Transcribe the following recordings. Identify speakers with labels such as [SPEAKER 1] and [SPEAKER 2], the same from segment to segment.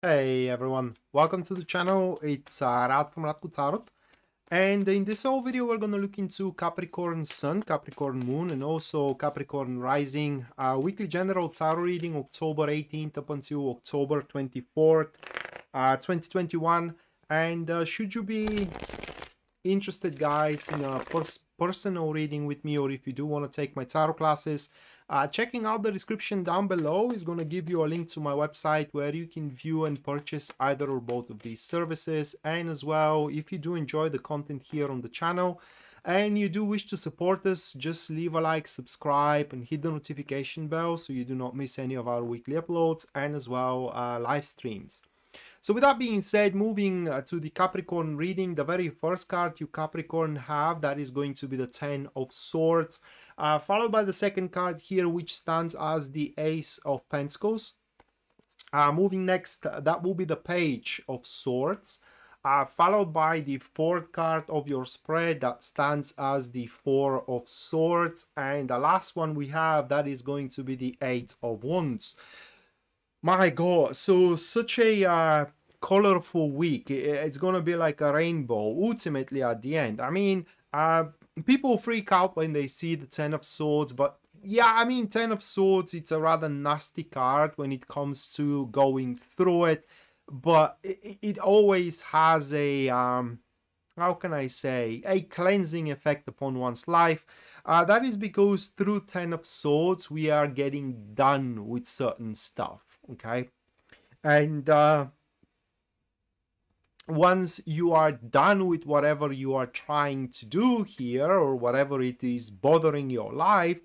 [SPEAKER 1] Hey everyone, welcome to the channel. It's uh, Rad from Radko Tarot. And in this whole video, we're to look into Capricorn Sun, Capricorn Moon, and also Capricorn Rising. Uh, weekly general tarot reading October 18th up until October 24th, uh, 2021. And uh, should you be interested, guys, in a pers personal reading with me, or if you do want to take my tarot classes, uh, checking out the description down below is going to give you a link to my website where you can view and purchase either or both of these services. And as well, if you do enjoy the content here on the channel and you do wish to support us, just leave a like, subscribe, and hit the notification bell so you do not miss any of our weekly uploads and as well uh, live streams. So with that being said, moving uh, to the Capricorn reading, the very first card you Capricorn have, that is going to be the Ten of Swords uh, followed by the second card here, which stands as the Ace of Pentacles. Uh, moving next, that will be the Page of Swords, uh, followed by the fourth card of your spread that stands as the Four of Swords, and the last one we have that is going to be the Eight of Wands. My God, so such a uh, colorful week. It's gonna be like a rainbow ultimately at the end. I mean, uh, people freak out when they see the Ten of Swords, but yeah, I mean, Ten of Swords, it's a rather nasty card when it comes to going through it, but it, it always has a, um, how can I say, a cleansing effect upon one's life. Uh, that is because through Ten of Swords, we are getting done with certain stuff, okay? And uh, once you are done with whatever you are trying to do here or whatever it is bothering your life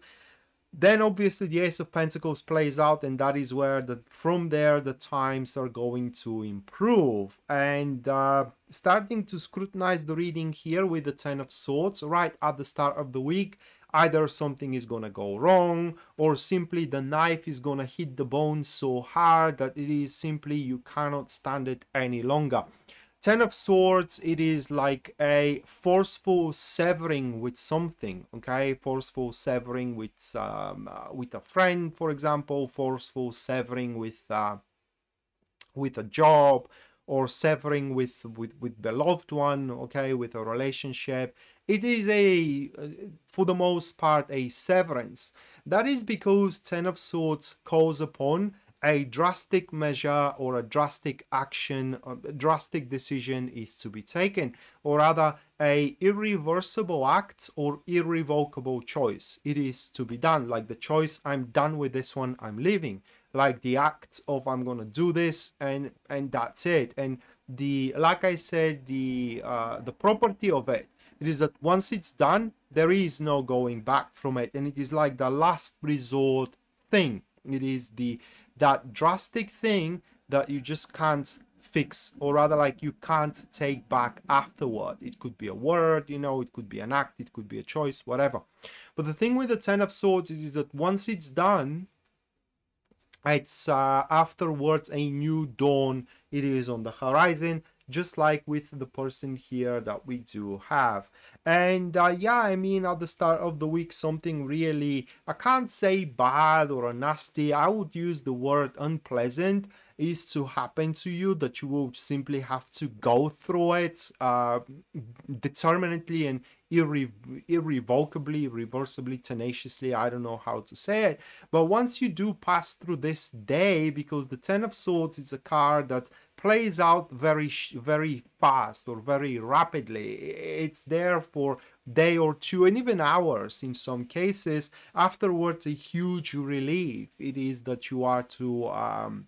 [SPEAKER 1] then obviously the ace of pentacles plays out and that is where the from there the times are going to improve and uh, starting to scrutinize the reading here with the ten of swords right at the start of the week either something is gonna go wrong or simply the knife is gonna hit the bone so hard that it is simply you cannot stand it any longer Ten of Swords, it is like a forceful severing with something, okay? Forceful severing with um, uh, with a friend, for example, forceful severing with uh, with a job, or severing with with with beloved one, okay, with a relationship. It is a, uh, for the most part, a severance. That is because Ten of Swords calls upon a drastic measure or a drastic action, a drastic decision is to be taken, or rather a irreversible act or irrevocable choice. It is to be done, like the choice, I'm done with this one, I'm leaving. Like the act of I'm gonna do this and and that's it. And the like I said, the uh, the property of it, it is that once it's done, there is no going back from it, and it is like the last resort thing. It is the that drastic thing that you just can't fix or rather like you can't take back afterward it could be a word you know it could be an act it could be a choice whatever but the thing with the ten of swords is that once it's done it's uh, afterwards a new dawn. It is on the horizon just like with the person here that we do have. And uh, yeah i mean at the start of the week something really i can't say bad or nasty. I would use the word unpleasant is to happen to you that you will simply have to go through it uh, determinately and irre irrevocably, irreversibly, tenaciously. I don't know how to say it. But once you do pass through this day, because the Ten of Swords is a card that plays out very very fast or very rapidly it's there for day or two and even hours in some cases afterwards a huge relief it is that you are to um,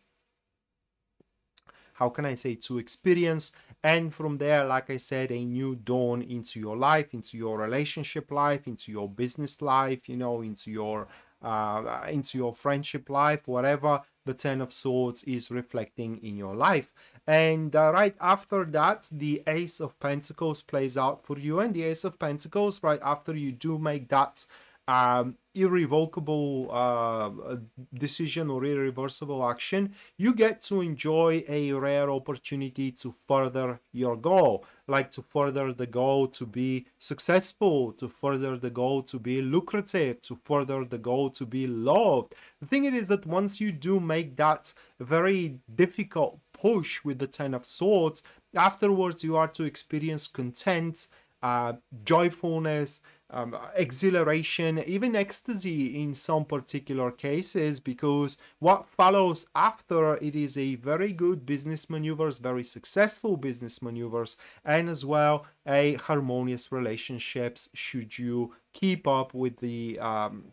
[SPEAKER 1] how can i say to experience and from there like i said a new dawn into your life into your relationship life into your business life you know into your uh, into your friendship life, whatever the Ten of Swords is reflecting in your life. And uh, right after that, the Ace of Pentacles plays out for you. And the Ace of Pentacles, right after you do make that um, irrevocable uh, decision or irreversible action, you get to enjoy a rare opportunity to further your goal, like to further the goal to be successful, to further the goal to be lucrative, to further the goal to be loved. The thing is that once you do make that very difficult push with the ten of swords afterwards you are to experience content uh, joyfulness um, exhilaration, even ecstasy in some particular cases, because what follows after it is a very good business maneuvers, very successful business maneuvers, and as well a harmonious relationships should you keep up with the um,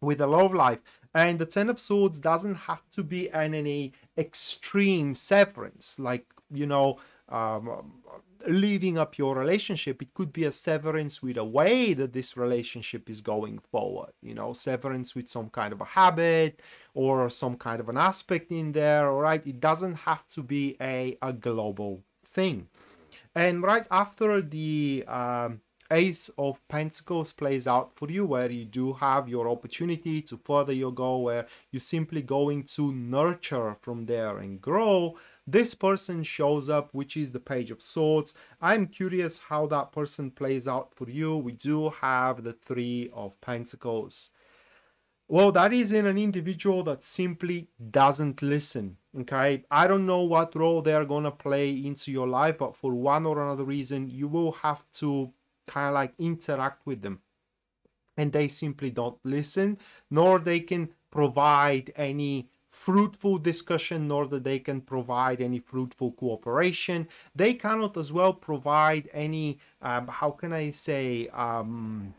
[SPEAKER 1] with the love life. And the Ten of Swords doesn't have to be an any extreme severance, like you know. Um, leaving up your relationship it could be a severance with a way that this relationship is going forward you know severance with some kind of a habit or some kind of an aspect in there all right? It doesn't have to be a, a global thing. And right after the um, ace of pentacles plays out for you where you do have your opportunity to further your goal where you're simply going to nurture from there and grow this person shows up, which is the Page of Swords. I'm curious how that person plays out for you. We do have the Three of Pentacles. Well, that is in an individual that simply doesn't listen. Okay, I don't know what role they're gonna play into your life, but for one or another reason, you will have to kind of like interact with them. And they simply don't listen, nor they can provide any fruitful discussion nor that they can provide any fruitful cooperation they cannot as well provide any um, how can i say um,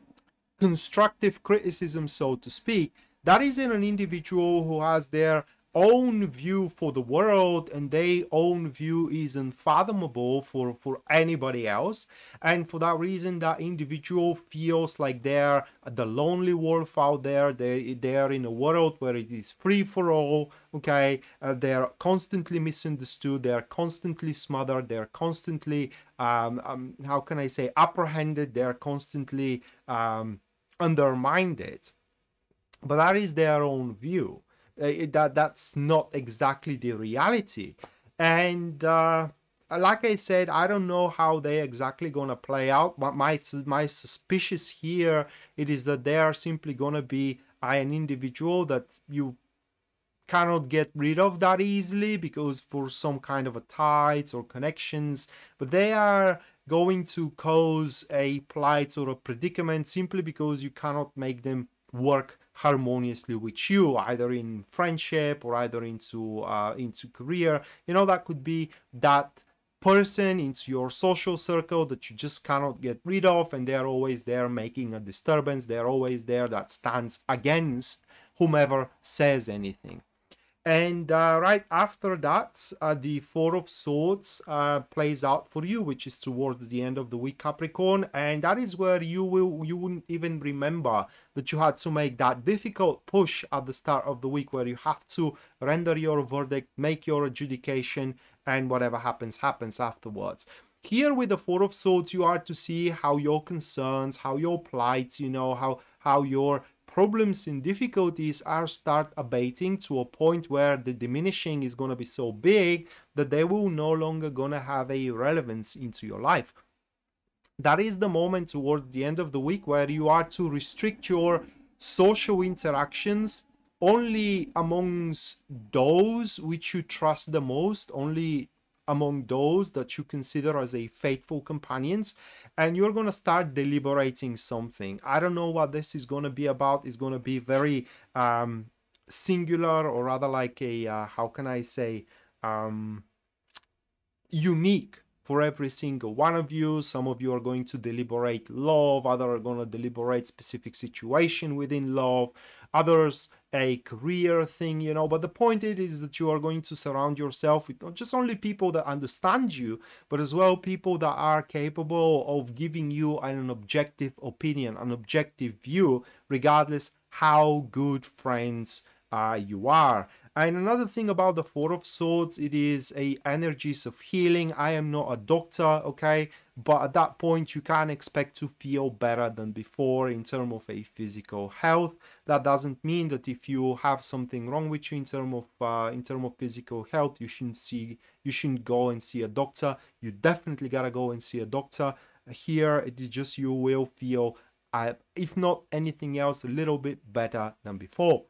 [SPEAKER 1] constructive criticism so to speak that is in an individual who has their own view for the world and their own view is unfathomable for for anybody else. And for that reason that individual feels like they're the lonely wolf out there. They they're in a world where it is free for all okay? Uh, they're constantly misunderstood. They're constantly smothered. They're constantly um, um how can i say apprehended. They're constantly um undermined. But that is their own view that that's not exactly the reality. And uh, like i said i don't know how they exactly gonna play out but my my suspicious here it is that they are simply gonna be an individual that you cannot get rid of that easily because for some kind of a ties or connections but they are going to cause a plight or a predicament simply because you cannot make them work harmoniously with you either in friendship or either into uh, into career. You know that could be that person into your social circle that you just cannot get rid of and they're always there making a disturbance. They're always there that stands against whomever says anything and uh, right after that, uh, the Four of Swords uh, plays out for you, which is towards the end of the week, Capricorn. And that is where you will you wouldn't even remember that you had to make that difficult push at the start of the week, where you have to render your verdict, make your adjudication, and whatever happens happens afterwards. Here with the Four of Swords, you are to see how your concerns, how your plights, you know, how how your problems and difficulties are start abating to a point where the diminishing is going to be so big that they will no longer going to have a relevance into your life. That is the moment towards the end of the week where you are to restrict your social interactions only amongst those which you trust the most only among those that you consider as a faithful companions and you're going to start deliberating something. I don't know what this is going to be about. It's going to be very um singular or rather like a uh, how can i say um unique for every single one of you. Some of you are going to deliberate love, others are going to deliberate specific situation within love, others a career thing, you know. But the point is that you are going to surround yourself with not just only people that understand you, but as well people that are capable of giving you an objective opinion, an objective view, regardless how good friends uh, you are. And another thing about the Four of Swords, it is a energies of healing. I am not a doctor, okay? But at that point, you can expect to feel better than before in terms of a physical health. That doesn't mean that if you have something wrong with you in terms of uh, in terms of physical health, you shouldn't see you shouldn't go and see a doctor. You definitely gotta go and see a doctor. Here, it is just you will feel, uh, if not anything else, a little bit better than before.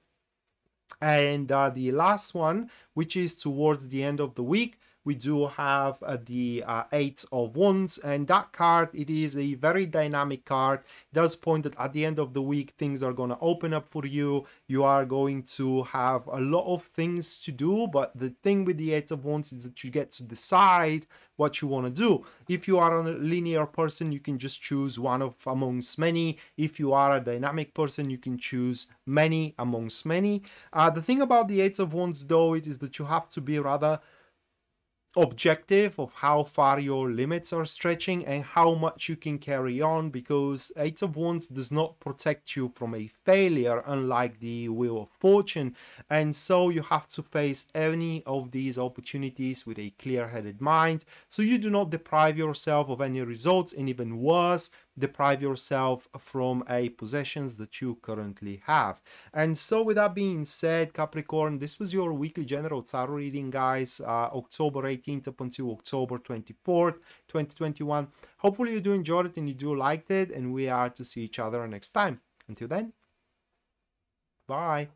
[SPEAKER 1] And uh, the last one, which is towards the end of the week, we do have uh, the uh, eight of wands and that card it is a very dynamic card. It does point that at the end of the week things are going to open up for you. You are going to have a lot of things to do but the thing with the eight of wands is that you get to decide what you want to do. If you are a linear person you can just choose one of amongst many. If you are a dynamic person you can choose many amongst many. Uh, the thing about the eight of wands though it is that you have to be rather objective of how far your limits are stretching and how much you can carry on because eight of wands does not protect you from a failure unlike the wheel of fortune. And so you have to face any of these opportunities with a clear-headed mind. So you do not deprive yourself of any results and even worse deprive yourself from a possessions that you currently have. And so with that being said, Capricorn, this was your weekly general tarot reading, guys, uh, October 18th up until October 24th, 2021. Hopefully you do enjoy it and you do liked it, and we are to see each other next time. Until then, bye.